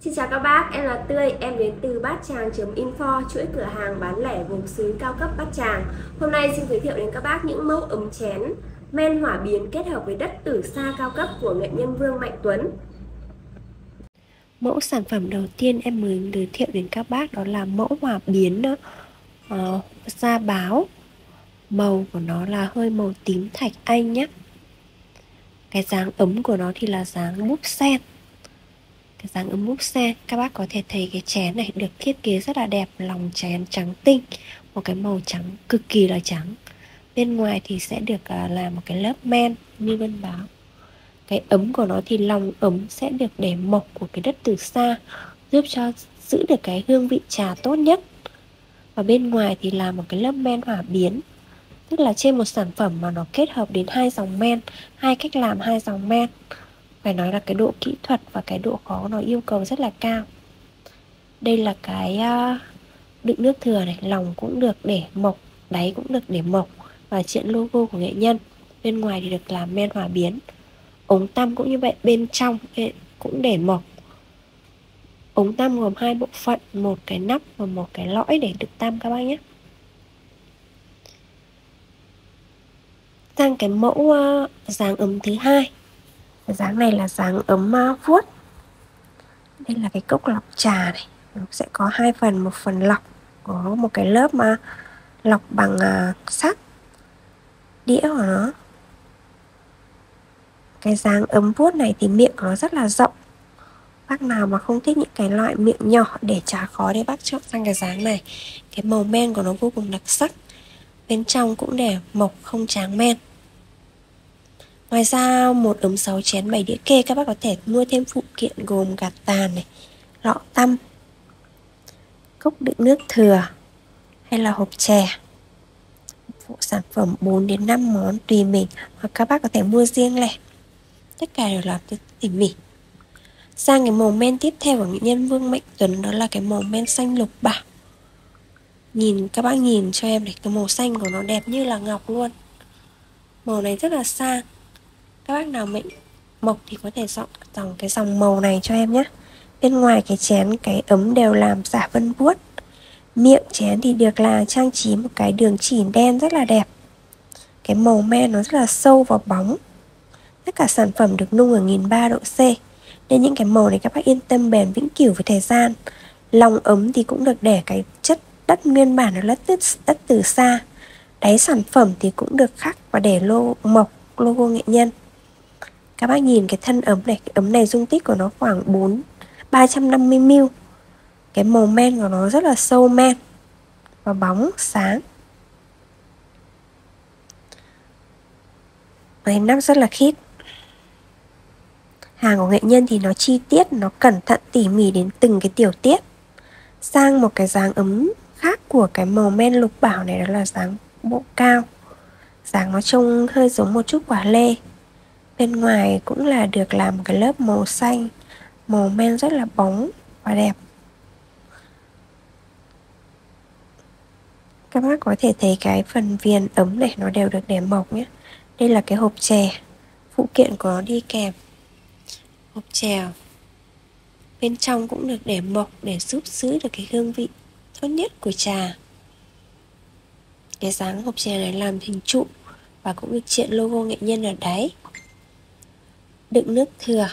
Xin chào các bác, em là Tươi, em đến từ bát tràng.info, chuỗi cửa hàng bán lẻ gồm sứ cao cấp bát tràng. Hôm nay xin giới thiệu đến các bác những mẫu ấm chén men hỏa biến kết hợp với đất tử sa cao cấp của nghệ nhân Vương Mạnh Tuấn. Mẫu sản phẩm đầu tiên em muốn giới thiệu đến các bác đó là mẫu hỏa biến uh, da báo. Màu của nó là hơi màu tím thạch anh nhé. Cái dáng ấm của nó thì là dáng búp sen cái dáng ấm búp xe các bác có thể thấy cái chén này được thiết kế rất là đẹp lòng chén trắng tinh một cái màu trắng cực kỳ là trắng. Bên ngoài thì sẽ được uh, làm một cái lớp men như bên báo cái ấm của nó thì lòng ấm sẽ được để mộc của cái đất từ xa giúp cho giữ được cái hương vị trà tốt nhất. Và bên ngoài thì là một cái lớp men hỏa biến tức là trên một sản phẩm mà nó kết hợp đến hai dòng men hai cách làm hai dòng men phải nói là cái độ kỹ thuật và cái độ khó nó yêu cầu rất là cao. Đây là cái uh, đựng nước thừa này lòng cũng được để mộc đáy cũng được để mộc và chuyện logo của nghệ nhân. Bên ngoài thì được làm men hòa biến. Ống tăm cũng như vậy bên trong cũng để mộc. Ống tăm gồm hai bộ phận một cái nắp và một cái lõi để đựng tăm các bác nhé. Sang cái mẫu uh, dáng ấm thứ hai dáng này là dáng ấm vuốt. Đây là cái cốc lọc trà này. Nó sẽ có hai phần, một phần lọc. Có một cái lớp mà lọc bằng à, sắt, đĩa của nó. Cái dáng ấm vuốt này thì miệng của nó rất là rộng. Bác nào mà không thích những cái loại miệng nhỏ để trà khó để bác chọn sang cái dáng này. Cái màu men của nó vô cùng đặc sắc. Bên trong cũng để mộc không tráng men. Ngoài ra một ấm 6 chén 7 đĩa kê các bác có thể mua thêm phụ kiện gồm gạt tàn này, lọ tăm, cốc đựng nước thừa hay là hộp chè. Phụ sản phẩm 4 đến 5 món tùy mình hoặc các bác có thể mua riêng lẻ. Tất cả đều làm tỉ mỉ. Sang cái màu men tiếp theo của nghệ nhân Vương Mạnh Tuấn đó là cái màu men xanh lục bảo. Nhìn các bác nhìn cho em này, cái màu xanh của nó đẹp như là ngọc luôn. Màu này rất là sang các bác nào mệnh mộc thì có thể chọn dòng cái dòng màu này cho em nhé. Bên ngoài cái chén cái ấm đều làm giả vân vuốt. Miệng chén thì được là trang trí một cái đường chỉ đen rất là đẹp. Cái màu men nó rất là sâu và bóng. Tất cả sản phẩm được nung ở nghìn ba độ C. Nên những cái màu này các bác yên tâm bền vĩnh cửu với thời gian. Lòng ấm thì cũng được để cái chất đất nguyên bản nó lất đất, đất từ xa. Đáy sản phẩm thì cũng được khắc và để lô mộc logo nghệ nhân các bác nhìn cái thân ấm này cái ấm này dung tích của nó khoảng 4 350ml cái màu men của nó rất là sâu men và bóng sáng. Máy nắp rất là khít. Hàng của nghệ nhân thì nó chi tiết, nó cẩn thận tỉ mỉ đến từng cái tiểu tiết. Sang một cái dáng ấm khác của cái màu men lục bảo này đó là dáng bộ cao. Dáng nó trông hơi giống một chút quả lê. Bên ngoài cũng là được làm cái lớp màu xanh, Màu men rất là bóng và đẹp. Các bác có thể thấy cái phần viền ấm này nó đều được để mộc nhé. Đây là cái hộp chè, Phụ kiện của nó đi kèm. Hộp chè Bên trong cũng được để mộc để giúp giữ được cái hương vị tốt nhất của trà. Cái dáng hộp chè này làm hình trụ Và cũng được triện logo nghệ nhân ở đáy đựng nước thừa.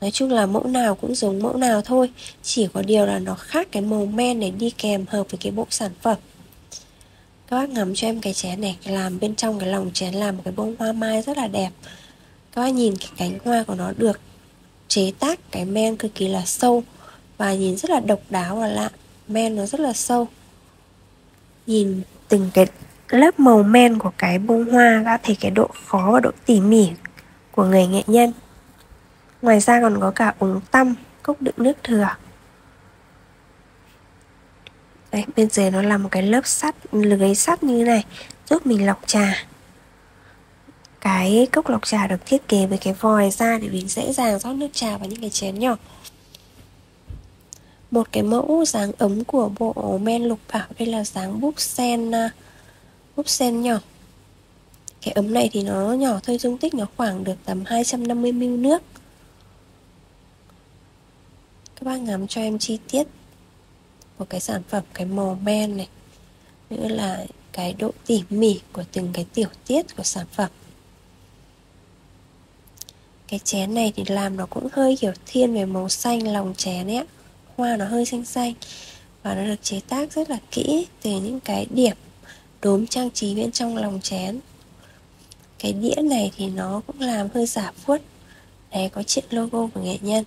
Nói chung là mẫu nào cũng giống mẫu nào thôi, Chỉ có điều là nó khác cái màu men để đi kèm hợp với cái bộ sản phẩm. Các bác ngắm cho em cái chén này Làm bên trong cái lòng chén làm một cái bông hoa mai rất là đẹp. Các bác nhìn cái cánh hoa của nó được chế tác cái men cực kỳ là sâu Và nhìn rất là độc đáo và lạ. Men nó rất là sâu. Nhìn từng cái lớp màu men của cái bông hoa đã thấy cái độ khó và độ tỉ mỉ của người nghệ nhân. Ngoài ra còn có cả ống tăm, cốc đựng nước thừa. Đấy, bên dưới nó là một cái lớp sắt, lưới sắt như này giúp mình lọc trà. Cái cốc lọc trà được thiết kế với cái vòi ra để mình dễ dàng rót nước trà vào những cái chén nhỏ. Một cái mẫu dáng ấm của bộ men lục bảo đây là dáng búp sen à, búp sen nhỏ cái ấm này thì nó nhỏ thôi, dung tích nó khoảng được tầm 250ml nước. Các bác ngắm cho em chi tiết của cái sản phẩm, cái màu men này, nữa là cái độ tỉ mỉ của từng cái tiểu tiết của sản phẩm. Cái chén này thì làm nó cũng hơi kiểu thiên về màu xanh, lòng chén ấy hoa nó hơi xanh xanh và nó được chế tác rất là kỹ từ những cái điểm đốm trang trí bên trong lòng chén cái đĩa này thì nó cũng làm hơi giả vuốt đấy, có chiếc logo của nghệ nhân.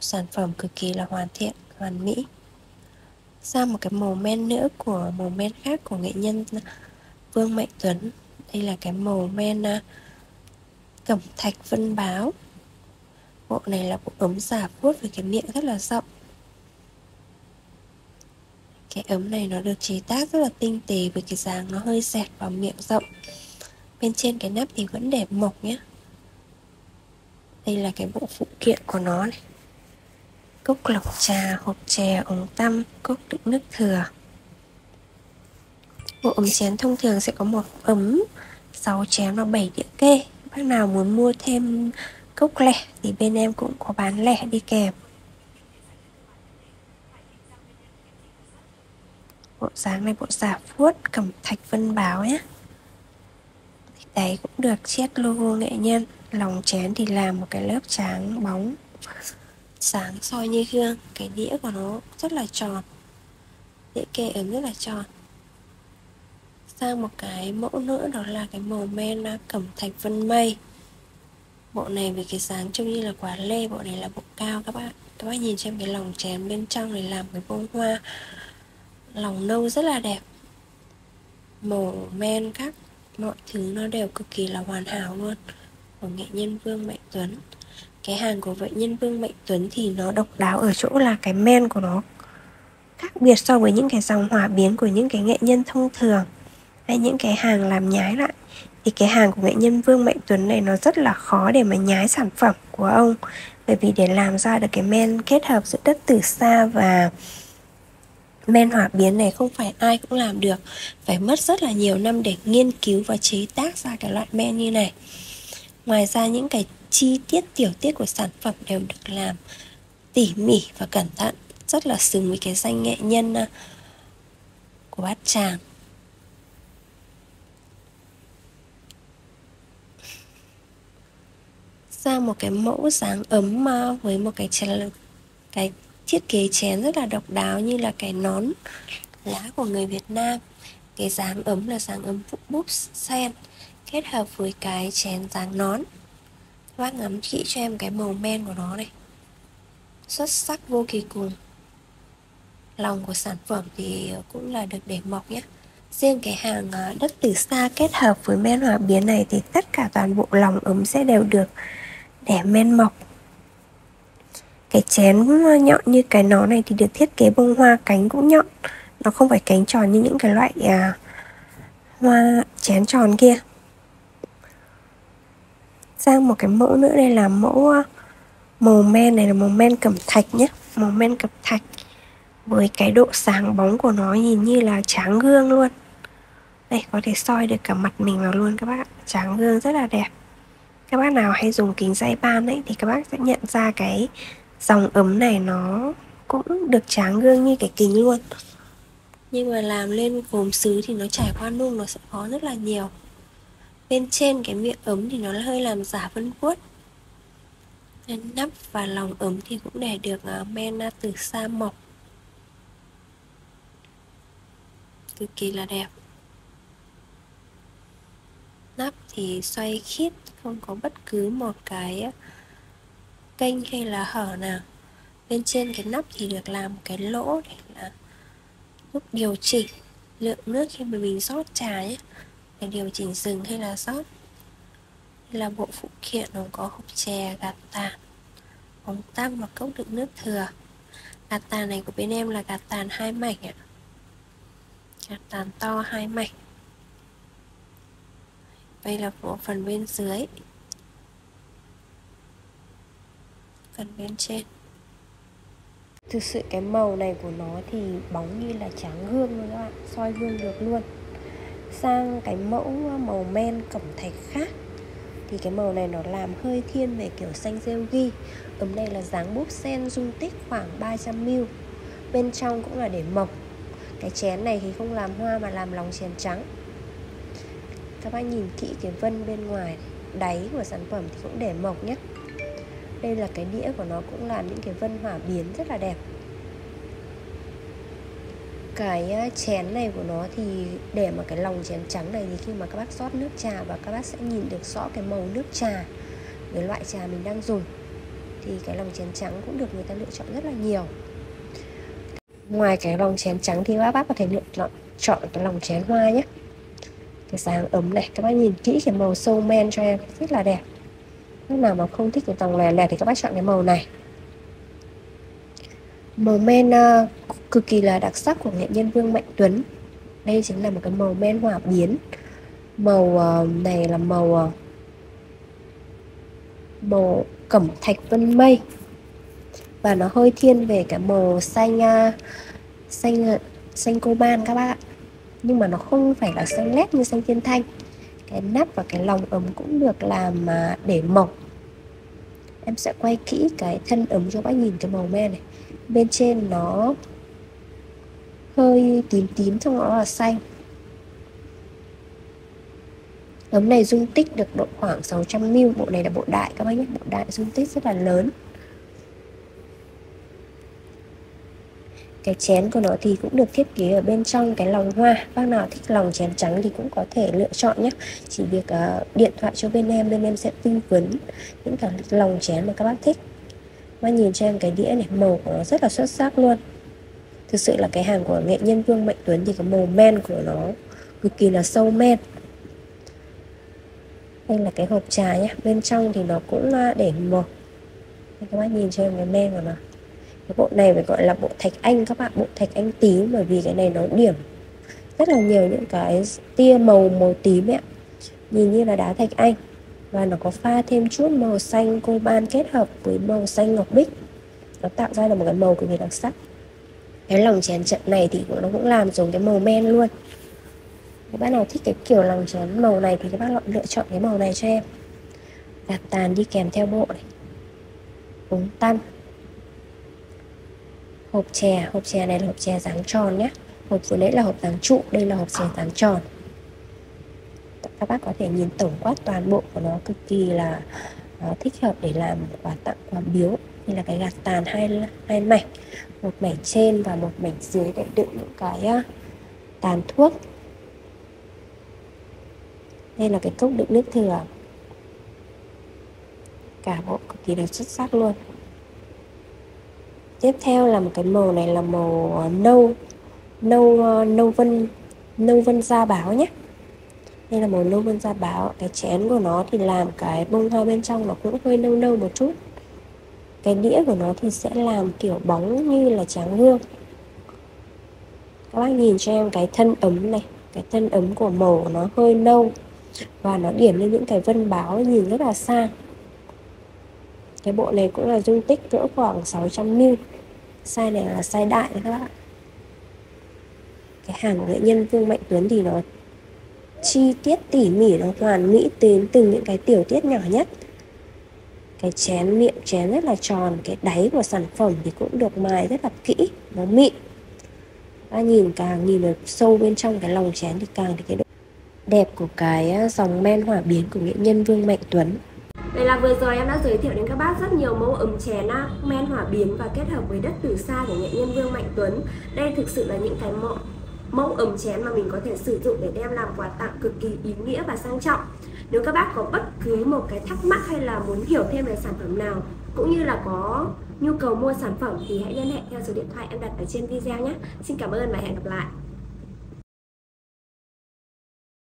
Sản phẩm cực kỳ là hoàn thiện, hoàn mỹ. Ra một cái màu men nữa của, màu men khác của nghệ nhân Vương Mạnh Tuấn. Đây là cái màu men à, cẩm thạch vân báo. Bộ này là bộ ấm giả vuốt với cái miệng rất là rộng cái ấm này nó được chế tác rất là tinh tế với cái dáng nó hơi dẹt vào miệng rộng. Bên trên cái nắp thì vẫn để mộc nhé đây là cái bộ phụ kiện của nó này. Cốc lọc trà, hộp chè, ống tăm, cốc đựng nước thừa. Bộ ấm chén thông thường sẽ có một ấm 6 chén và 7 đĩa kê. Bác nào muốn mua thêm cốc lẻ thì bên em cũng có bán lẻ đi kèm. Bộ dáng này bộ giả vuốt cầm thạch vân báo nhé. Đấy cũng được chiếc logo nghệ nhân. Lòng chén thì làm một cái lớp trắng bóng sáng soi như gương. Cái đĩa của nó rất là tròn. Đĩa kê ấm rất là tròn. Sang một cái mẫu nữa, đó là cái màu men cẩm thạch vân mây. Bộ này về cái dáng trông như là quả lê, bộ này là bộ cao. Các bạn các bạn nhìn xem cái lòng chén bên trong này làm cái bông hoa lòng nâu rất là đẹp. Màu men các mọi thứ nó đều cực kỳ là hoàn hảo luôn. Của nghệ nhân Vương Mạnh Tuấn. Cái hàng của nghệ nhân Vương Mạnh Tuấn thì nó độc đáo ở chỗ là cái men của nó khác biệt so với những cái dòng hỏa biến của những cái nghệ nhân thông thường hay những cái hàng làm nhái lại. Thì cái hàng của nghệ nhân Vương Mạnh Tuấn này nó rất là khó để mà nhái sản phẩm của ông. Bởi vì để làm ra được cái men kết hợp giữa đất từ xa và men hỏa biến này không phải ai cũng làm được. Phải mất rất là nhiều năm để nghiên cứu và chế tác ra cái loại men như này. Ngoài ra, những cái chi tiết tiểu tiết của sản phẩm đều được làm tỉ mỉ và cẩn thận. Rất là xứng với cái danh nghệ nhân à, của bát tràng. Ra một cái mẫu dáng ấm à, với một cái chén cái thiết kế chén rất là độc đáo như là cái nón lá của người Việt Nam. Cái dáng ấm là dáng ấm búp sen, kết hợp với cái chén dáng nón. Các bác ngắm kỹ cho em cái màu men của nó này. Xuất sắc vô kỳ cùng. Lòng của sản phẩm thì cũng là được để mọc nhé. Riêng cái hàng à, đất từ xa kết hợp với men hòa biến này thì tất cả toàn bộ lòng ấm sẽ đều được để men mọc cái chén nhọn như cái nó này thì được thiết kế bông hoa cánh cũng nhọn. Nó không phải cánh tròn như những cái loại à, hoa chén tròn kia. Sang một cái mẫu nữa đây là mẫu à, màu men này là màu men cẩm thạch nhé. Màu men cẩm thạch với cái độ sáng bóng của nó nhìn như là tráng gương luôn. Đây có thể soi được cả mặt mình vào luôn các bác tráng gương rất là đẹp. Các bác nào hay dùng kính dây ban ấy thì các bác sẽ nhận ra cái dòng ấm này nó cũng được tráng gương như cái kính luôn. Nhưng mà làm lên gốm sứ thì nó trải qua nung nó sẽ khó rất là nhiều. Bên trên cái miệng ấm thì nó hơi làm giả vân vuốt. Nên nắp và lòng ấm thì cũng để được à, men từ sa mộc. Cực kỳ là đẹp. Nắp thì xoay khít, không có bất cứ một cái à, kênh hay là hở nào. Bên trên cái nắp thì được làm một cái lỗ để là giúp điều chỉnh lượng nước khi mà mình rót trà nhé. Để điều chỉnh dừng hay là rót. Là bộ phụ kiện gồm có hộp chè gạt tàn ống tăm và cốc đựng nước thừa. Gạt tàn này của bên em là gạt tàn hai mảnh ạ. Gạt tàn to hai mảnh. Đây là bộ phần bên dưới. Phần bên trên. Thực sự cái màu này của nó thì bóng như là tráng gương luôn các bạn soi gương được luôn. Sang cái mẫu màu men cẩm thạch khác, thì cái màu này nó làm hơi thiên về kiểu xanh rêu ghi. Ấm này là dáng búp sen dung tích khoảng 300ml bên trong cũng là để mộc. Cái chén này thì không làm hoa mà làm lòng chén trắng. Các bạn nhìn kỹ cái vân bên ngoài, đáy của sản phẩm thì cũng để mộc nhé đây là cái đĩa của nó cũng làm những cái vân hỏa biến rất là đẹp. Cái à, chén này của nó thì để mà cái lòng chén trắng này thì khi mà các bác rót nước trà và các bác sẽ nhìn được rõ cái màu nước trà, cái loại trà mình đang dùng, thì cái lòng chén trắng cũng được người ta lựa chọn rất là nhiều. Ngoài cái lòng chén trắng thì các bác có thể lựa chọn chọn cái lòng chén hoa nhé. Cái sáng ấm này, các bác nhìn kỹ cái màu sâu men cho em, rất là đẹp lúc nào mà không thích cái dòng lè lè thì các bác chọn cái màu này. Màu men uh, cực kỳ là đặc sắc của nghệ nhân Vương Mạnh Tuấn. Đây chính là một cái màu men hỏa biến. Màu uh, này là màu uh, màu cẩm thạch vân mây. Và nó hơi thiên về cái màu xanh uh, xanh xanh coban các bác ạ. Nhưng mà nó không phải là xanh lét như xanh thiên thanh cái nắp và cái lòng ấm cũng được làm để mộc em sẽ quay kỹ cái thân ấm cho bác nhìn cái màu men này. Bên trên nó hơi tím tím trong nó là xanh. Ấm này dung tích được độ khoảng 600ml bộ này là bộ đại các bác nhé. Bộ đại dung tích rất là lớn. Cái chén của nó thì cũng được thiết kế ở bên trong cái lòng hoa. Bác nào thích lòng chén trắng thì cũng có thể lựa chọn nhé. Chỉ việc uh, điện thoại cho bên em bên em sẽ tư vấn những cái lòng chén mà các bác thích. Bác nhìn cho em cái đĩa này màu của nó rất là xuất sắc luôn. Thực sự là cái hàng của nghệ nhân Vương Mạnh Tuấn thì cái màu men của nó cực kỳ là sâu men. Đây là cái hộp trà nhé. Bên trong thì nó cũng ờ, để màu. Các bác nhìn cho em cái men của nó cái bộ này phải gọi là bộ thạch anh các bạn, bộ thạch anh tím bởi vì cái này nó điểm rất là nhiều những cái tia màu màu tím ấy nhìn như là đá thạch anh và nó có pha thêm chút màu xanh coban kết hợp với màu xanh ngọc bích. Nó tạo ra là một cái màu cực kỳ đặc sắc. Cái lòng chén trận này thì nó cũng làm giống cái màu men luôn. Các bác nào thích cái kiểu lòng chén màu này thì các bác lựa chọn cái màu này cho em. Gạt tàn đi kèm theo bộ này. Uống tăm hộp chè hộp chè này là hộp chè dáng tròn nhé hộp vừa nãy là hộp dáng trụ đây là hộp chè dáng tròn. Các bác có thể nhìn tổng quát toàn bộ của nó cực kỳ là uh, thích hợp để làm quà tặng quà biếu như là cái gạt tàn hai hai mảnh. Một mảnh trên và một mảnh dưới để đựng những cái uh, tàn thuốc. Đây là cái cốc đựng nước thừa. Cả bộ cực kỳ là xuất sắc luôn tiếp theo là một cái màu này là màu ờ, nâu. Nâu ờ, nâu vân nâu vân da báo nhé. Đây là màu nâu vân da báo cái chén của nó thì làm cái bông hoa bên trong nó cũng hơi nâu nâu một chút. Cái đĩa của nó thì sẽ làm kiểu bóng như là tráng hương. Các bác nhìn cho em cái thân ấm này. Cái thân ấm của màu nó hơi nâu và nó điểm lên những cái vân báo nhìn rất là sang cái bộ này cũng là dung tích cỡ khoảng 600ml size này là size đại các bạn. Cái hàng nghệ nhân Vương Mạnh Tuấn thì nó chi tiết tỉ mỉ, nó hoàn mỹ đến từng những cái tiểu tiết nhỏ nhất. Cái chén miệng chén rất là tròn, cái đáy của sản phẩm thì cũng được mài rất là kỹ, nó mịn. Ta nhìn càng nhìn được sâu bên trong cái lòng chén thì càng thì cái độ đẹp của cái à, dòng men hỏa biến của nghệ nhân Vương Mạnh Tuấn. Vậy là vừa rồi em đã giới thiệu đến các bác rất nhiều mẫu ấm chén men hỏa biến và kết hợp với đất từ xa của nghệ nhân Vương Mạnh Tuấn. Đây thực sự là những cái mẫu mẫu ấm chén mà mình có thể sử dụng để đem làm quà tặng cực kỳ ý nghĩa và sang trọng. Nếu các bác có bất cứ một cái thắc mắc hay là muốn hiểu thêm về sản phẩm nào, cũng như là có nhu cầu mua sản phẩm thì hãy liên hệ theo số điện thoại em đặt ở trên video nhé. Xin cảm ơn và hẹn gặp lại.